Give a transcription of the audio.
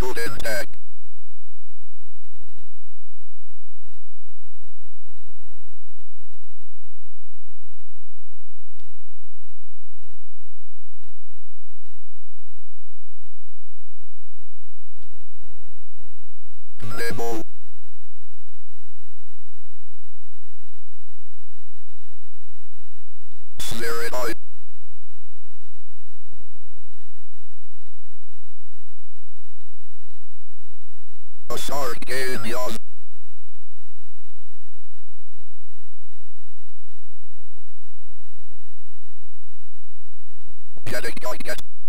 Student. Verify. A shark game. Get it, get it.